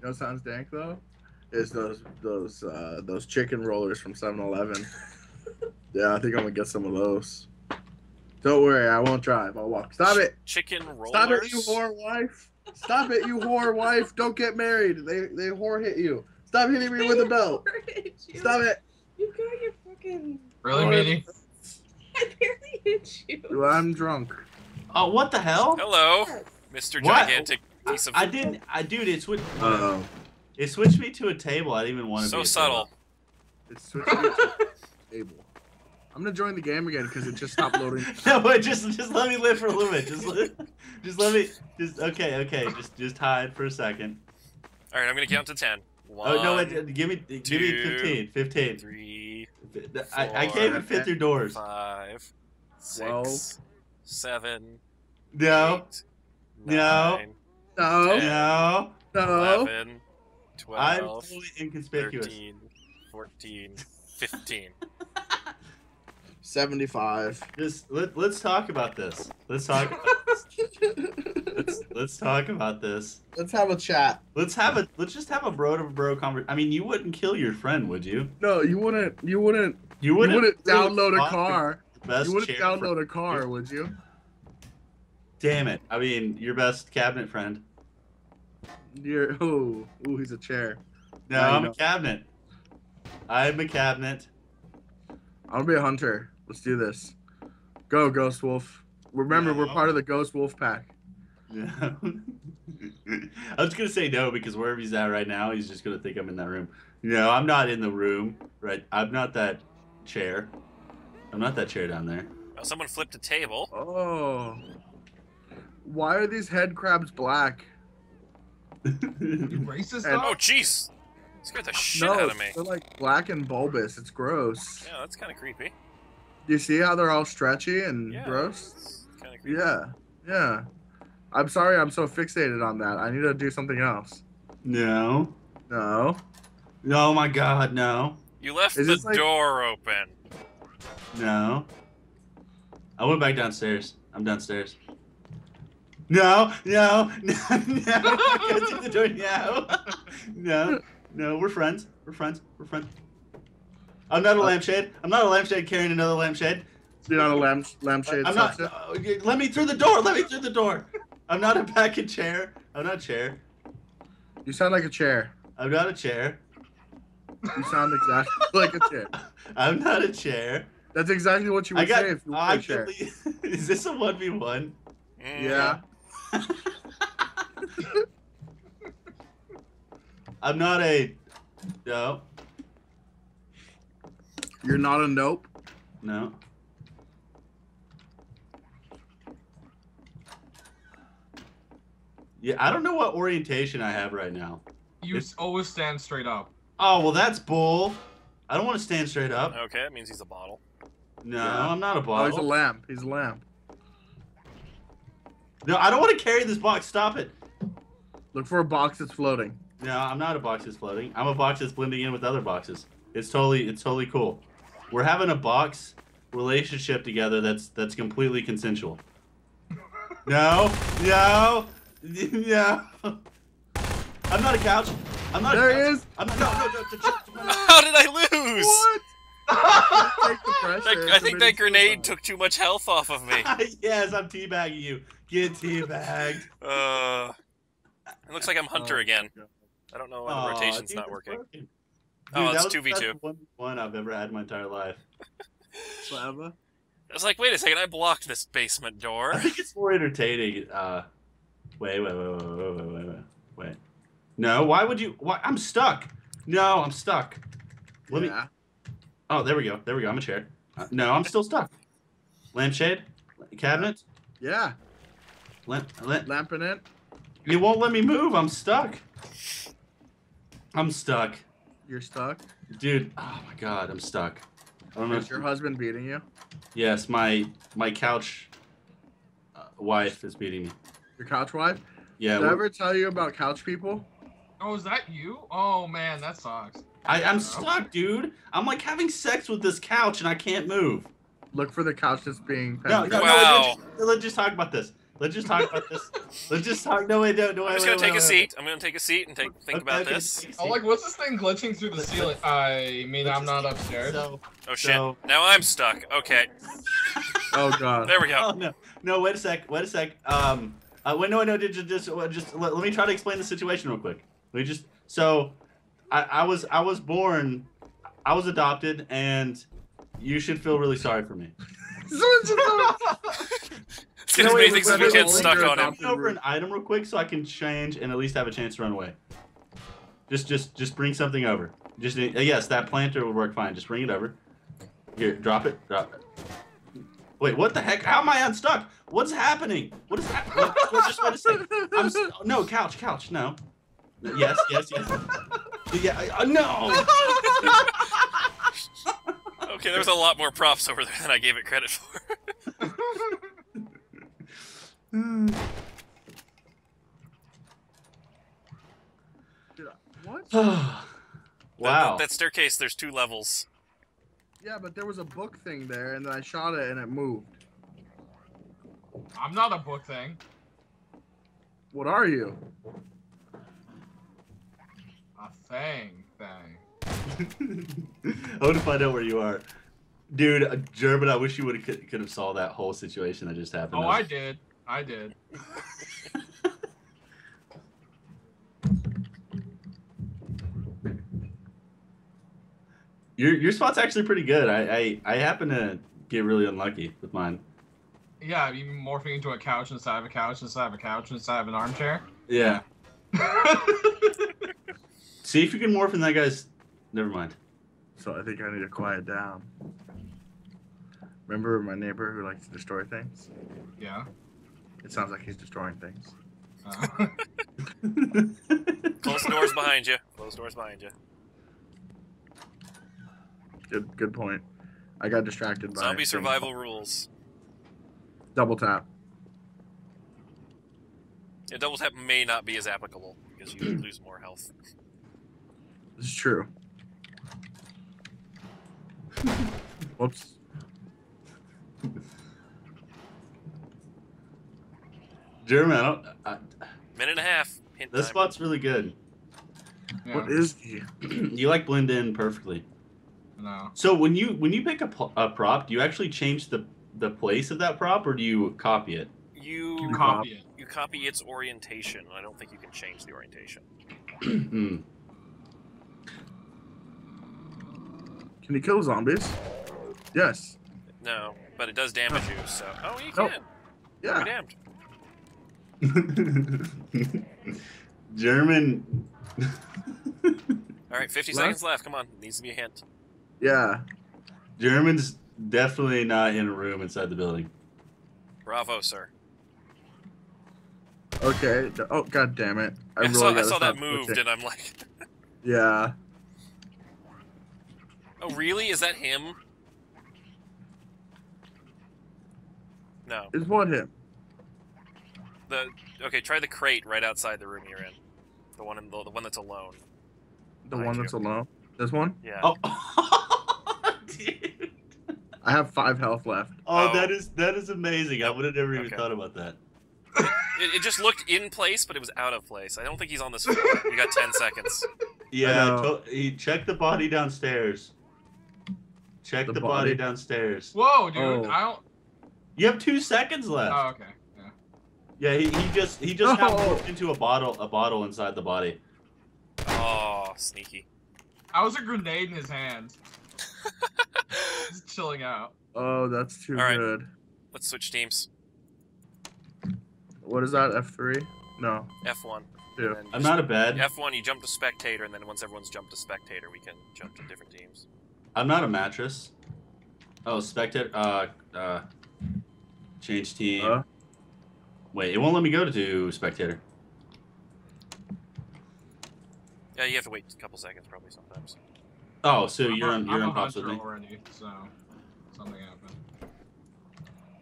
You know what sounds dank though? Is those those uh those chicken rollers from 7-Eleven. yeah, I think I'm gonna get some of those. Don't worry, I won't drive. I'll walk. Stop it! Chicken rollers. Stop it, you whore wife! Stop it, you whore wife! Don't get married. They they whore hit you. Stop hitting me with a belt. Stop it. You got your fucking. Really, Oh, I barely hit you. Well, I'm drunk. Oh, what the hell? Hello, Mr. What? Gigantic piece of I didn't. I dude, it switched. Uh-oh. It switched me to a table. I didn't even want to. so be a subtle. It's switching me to table. I'm gonna join the game again because it just stopped loading. No, but just just let me live for a little bit. Just let, just let me. Just okay, okay. Just just hide for a second. All right, I'm gonna count to ten. One, oh no! Wait, give me give me 15. 15. three, I, I can't even fit through doors. five, Twelve. six, seven, No, eight, No. nine, No, Ten. no. no. 11, I'm 12, totally inconspicuous. 13, 14, 15. 75. Just let, let's talk about this. Let's talk. About let's let's talk about this. Let's have a chat. Let's have a let's just have a bro to bro conversation. I mean, you wouldn't kill your friend, would you? No, you wouldn't. You wouldn't. You You wouldn't, wouldn't download a car. Best You wouldn't chair for- download a car, would you? Damn it! I mean, your best cabinet friend. You're. Oh, ooh, he's a chair. No, Now I'm know. a cabinet. I'm a cabinet. I'm gonna be a hunter. Let's do this. Go, Ghost Wolf. Remember, we're part of the Ghost Wolf pack. No. I was gonna say no because wherever he's at right now, he's just gonna think I'm in that room. No, I'm not in the room. Right? I'm not that chair. I'm not that chair down there. Well, someone flipped a table. Oh. Why are these head crabs black? You racist, And- Oh, dog? jeez. Scared the shit no, out of me. they're like black and bulbous. It's gross. Yeah, that's kind of creepy. Do you see how they're all stretchy and Yeah. gross? Kind of creepy. Yeah, yeah. I'm sorry I'm so fixated on that. I need to do something else. No. No. Oh my God, no, You left Is the like- door open. no. I went back downstairs. I'm downstairs. No, no, no, no. I can't see the door now. No, no, we're friends. We're friends. We're friends. I'm not a lampshade. I'm not a lampshade carrying another lampshade. You're not a lamp lampshade I'm not. uh, let me through the door. Let me through the door. I'm not a packet chair. I'm not a chair. You sound like a chair. I'm not a chair. You sound exactly like a chair. I'm not a chair. That's exactly what you I would got. say if you were I a chair. leave- Is this a one v one? Yeah. I'm not a. No. You're not a nope. No. Yeah, I don't know what orientation I have right now. You s- always stand straight up. Oh well, that's bull. I don't want to stand straight up. Okay, that means he's a bottle. No, Yeah. I'm not a Oh, he's a bottle. lamp. He's a lamp. No, I don't want to carry this box. Stop it. Look for a box that's floating. No, I'm not a box that's floating. I'm a box that's blending in with other boxes. It's totally, it's totally cool. We're having a box relationship together that's that's completely consensual. No, no, no. I'm not a couch. I'm not. There a he couch. is. I'm not. No, no, no. no, no, no. How did I lose? What? Take the pressure. That- It's think that grenade suicide. took too much health off of me. yes, I'm teabagging you. Get teabagged. Uh, it looks like I'm Hunter Oh, again. God. I don't know why Aw, the rotation's not it's working. Dude, Oh, it's that was the 2v2. One, one I've ever had in my entire life. Forever. I was like, wait a second, I blocked this basement door. I door. think it's more entertaining. Uh, wait, wait, wait, wait, wait, wait, wait, wait, wait. No, why would you? Why? I'm stuck. No, I'm stuck. Let me. Yeah. Oh, there we go. There we go. I'm a chair. Uh, no, I'm still stuck. Lampshade, cabinet, Yeah. lamp, lamp. Lamping it. It won't let me move. I'm stuck. I'm stuck, You're stuck. dude. Oh my god, I'm stuck. I don't know. Is your husband beating you? Yes, my my couch uh, wife is beating me. Your couch wife? Yeah, Did I we're- ever tell you about couch people? Oh, is that you? Oh man, that sucks. I, I'm stuck, dude. I'm like having sex with this couch and I can't move. Look for the couch that's being No, no, penetrated. no. Let's just, let's just talk about this. Let's just talk about this. Let's just talk. No wait, no, no. I'm wait, just wait, gonna take wait, a wait. seat. I'm gonna take a seat and take think Okay, about okay, this. take a Oh, like, what's this thing glitching through the ceiling? I mean, let's I'm not upstairs. So, Oh shit! So- Now I'm stuck. Okay, Oh god. there we go. oh no, no. Wait a sec. Wait a sec. Um. Uh, wait, no, no. Just, just, just let, let me try to explain the situation real quick. We just so, I, I was, I was born, I was adopted, and you should feel really sorry for me. Let's get as many things as we wait, can stuck on him. Bring over an item real quick so I can change and at least have a chance to run away. Just, just, just bring something over. Just uh, yes, that planter would work fine. Just bring it over. Here, drop it. Drop it. Wait, what the heck? How am I unstuck? What's happening? What is happening? just wait a second. I'm no couch, couch. No. Yes, yes, yes. Yeah. I- uh, no. Okay, there was a lot more props over there than I gave it credit for. What? wow. That, that staircase, there's two levels. Yeah, but there was a book thing there, and then I shot it, and it moved. I'm not a book thing. What are you? A thing thing. I want to find out where you are, dude. uh, German. I wish you would have could, have saw that whole situation that just happened. Oh, I did. I did. Your your spot's actually pretty good. I, I I happen to get really unlucky with mine. Yeah, you morphing into a couch inside of a couch inside of a couch inside of an armchair. Yeah. See if you can morph in that guy's. Never mind. So I think I need to quiet down. Remember my neighbor who likes to destroy things? yeah. It sounds like he's destroying things. Uh, Close doors behind you. Close doors behind you. Good, good point. I got distracted by Zombie things. survival rules. Double tap. Yeah, double tap may not be as applicable because you lose more health. This is true. Whoops. German, I don't. I, Minute and a half. Hint this time. spot's really good. yeah, What is he? you like blend in perfectly. no. So when you when you pick a, a prop, do you actually change the the place of that prop, or do you copy it? You You You copy it. you copy its orientation. I don't think you can change the orientation. Hmm. Can he kill zombies? Yes. No, but it does damage you. So oh, you Nope. Oh. can. Yeah. Be damned. German. All right, 50 Left? seconds left. Come on, needs to be a hint. Yeah. German's definitely not in a room inside the building. Bravo, sir. Okay. Oh god damn it! I, I, really saw, I saw that moved, and I'm like, Yeah. Oh really? Is that him? No. Is what him? The okay. Try the crate right outside the room you're in. The one in the, the one that's alone. The Behind one you. that's alone. This one? Yeah. Oh, dude. I have five health left. Oh, Oh. that is that is amazing. I would have never even Okay. thought about that. It, it just looked in place, but it was out of place. I don't think he's on this floor. You got 10 seconds. Yeah, he checked the body downstairs. Check the, The body. body? downstairs. Whoa, dude! Oh. I don't. You have two seconds left. Oh, okay. Yeah. yeah, he, he just he just got Oh. morphed into a bottle a bottle inside the body. Oh, sneaky. I was a grenade in his hand, just chilling out. Oh, that's too All right. good. Let's switch teams. What is that? F three? No. F1. Two. I'm not a bad. F1, you jump to spectator, and then once everyone's jumped to spectator, we can jump to different teams. I'm not a mattress. Oh, spectator. Uh, uh, change team. Uh, Wait, it won't let me go to do spectator. Yeah, you have to wait a couple seconds probably sometimes. Oh, so I'm you're a- on you're I'm on a pops with hunter me. already, so something happened.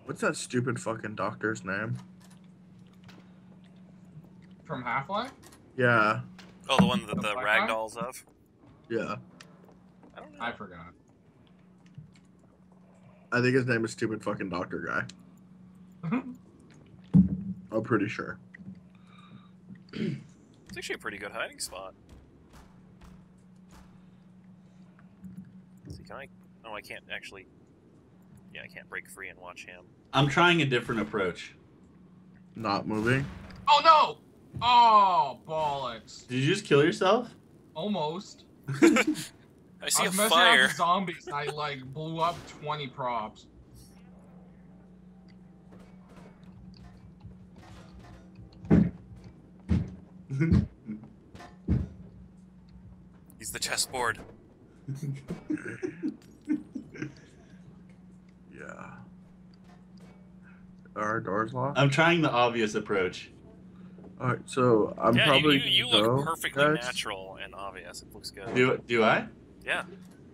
what's that stupid fucking doctor's name? From Half Life? Yeah. Oh, the one that The the black guy? ragdolls of? Yeah. I don't know. I forgot. I think his name is stupid fucking doctor guy. Mm-hmm. I'm pretty sure. It's actually a pretty good hiding spot. See, can I? Oh, I can't actually. Yeah, I can't break free and watch him. I'm trying a different approach. Not moving. Oh no! Oh bollocks! Did you just kill yourself? Almost. I see I a was messing fire. around with zombies. and I like blew up 20 props. He's the chessboard. Yeah. Are our doors locked? I'm trying the obvious approach. All right, so I'm yeah, probably you, you, you gonna look go, perfectly guys. natural and obvious. It looks good. Do do I? Yeah,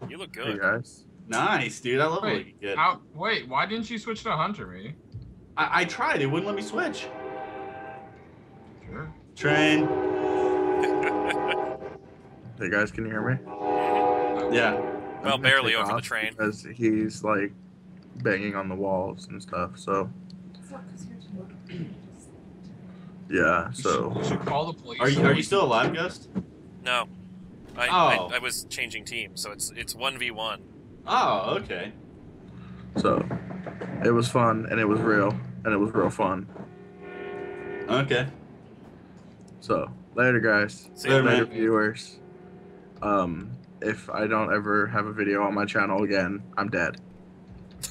you look Hey good. guys. Nice, dude. I love Wait, looking good. How, wait, why didn't you switch to Hunter, me? I, I tried. It wouldn't let me switch. Sure. Train. Hey guys, can you hear me? Uh, yeah. I'm Well, barely take over the train. because he's like banging on the walls and stuff. So It's not 'cause you're yeah. So should, you should call the police. Are you are you still alive, Ghost? No, I, Oh. I I was changing teams, so it's it's one v one. Oh, okay. so it was fun and it was real and it was real fun. Okay. So later, guys. See Later, you later, man. viewers. Um, if I don't ever have a video on my channel again, I'm dead.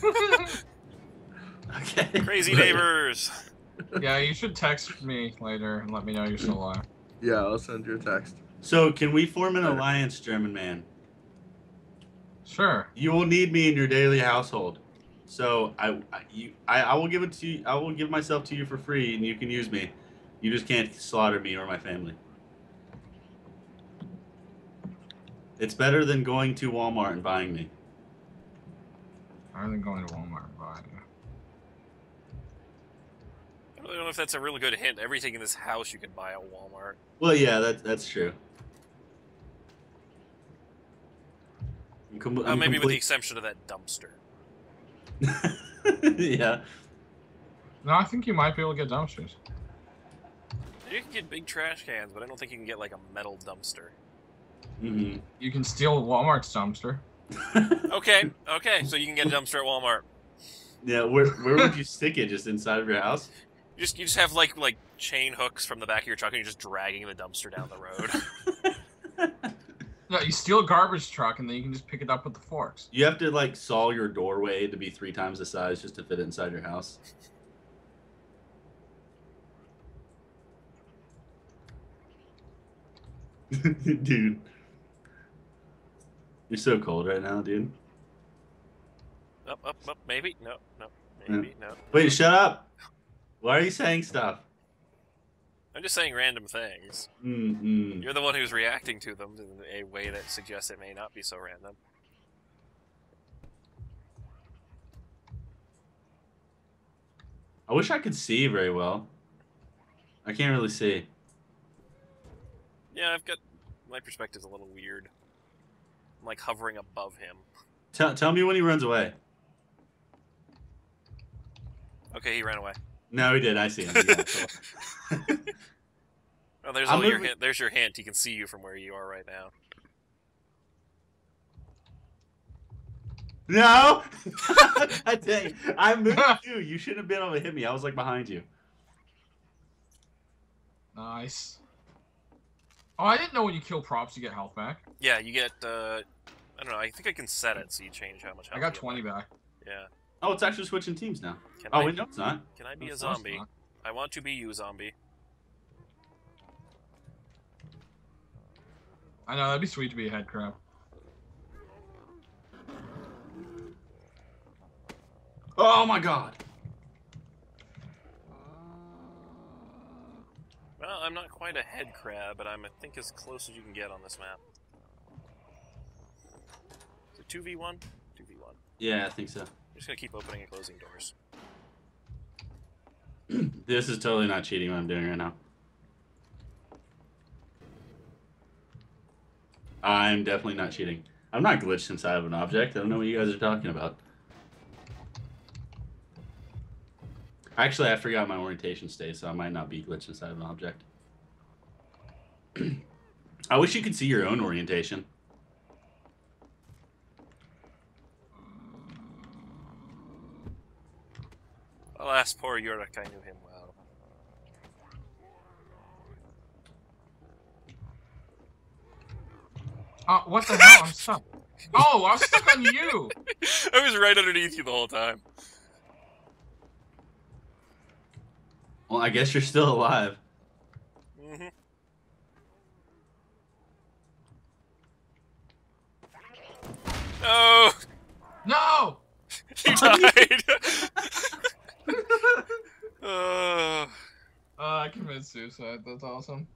Okay. Crazy neighbors. yeah, you should text me later and let me know you're still alive. Yeah, I'll send you a text. So, can we form an alliance, German man? Sure. You will need me in your daily household. So, I, I you I, I will give it to you. I will give myself to you for free, and you can use me. You just can't slaughter me or my family. It's better than going to Walmart and buying me. Rather than going to Walmart and buying it. I don't know if that's a really good hint. Everything in this house you can buy at Walmart. Well, yeah, that, that's true. Com- Uh, I'm maybe with the exception of that dumpster. yeah. No, I think you might be able to get dumpsters. You can get big trash cans, but I don't think you can get like a metal dumpster. hmm You can steal Walmart's dumpster. Okay, okay, so you can get a dumpster at Walmart. yeah. Where where would you stick it? Just inside of your house? You just you just have like like chain hooks from the back of your truck, and you're just dragging the dumpster down the road. No, you steal a garbage truck and then you can just pick it up with the forks. You have to like saw your doorway to be three times the size just to fit inside your house. dude. You're so cold right now, dude. up, up, up. Maybe no, no, maybe no. Wait, shut up. Why are you saying stuff? I'm just saying random things. Mm-mm. You're the one who's reacting to them in a way that suggests it may not be so random. I wish I could see very well. I can't really see. Yeah, I've got my perspective's a little weird. I'm like hovering above him. Tell, tell me when he runs away. Okay, he ran away. No, he did. I see him. Yeah, cool. Oh, there's I'm all your hint. There's your hint. He can see you from where you are right now. No! God dang. I moved you. You shouldn't have been able to hit me. I was like behind you. Nice. Oh, I didn't know when you kill props you get health back. Yeah, you get. uh I don't know. I think I can set it so you change how much. health. I got you get 20 back. Yeah. Oh, it's actually switching teams now. Can Oh, I, wait, no, it's not. Can I be a zombie? not. I want to be you, zombie. I know, that'd be sweet to be a head crab. Oh my god. Well, I'm not quite a head crab, but I'm I think as close as you can get on this map. Is it two v one? Two v one. Yeah, I think so. I'm just gonna keep opening and closing doors. This is totally not cheating what I'm doing right now. I'm definitely not cheating. I'm not glitched inside of an object. I don't know what you guys are talking about. Actually, I forgot my orientation state, so I might not be glitched inside of an object. I wish you could see your own orientation. Alas, poor Yorick, I knew him well. Oh, what the hell? I'm stuck. Oh, I'm stuck on you. I was right underneath you the whole time. Well, I guess you're still alive. hmm Oh, No. you died. Oh. Uh, I committed suicide. That's awesome.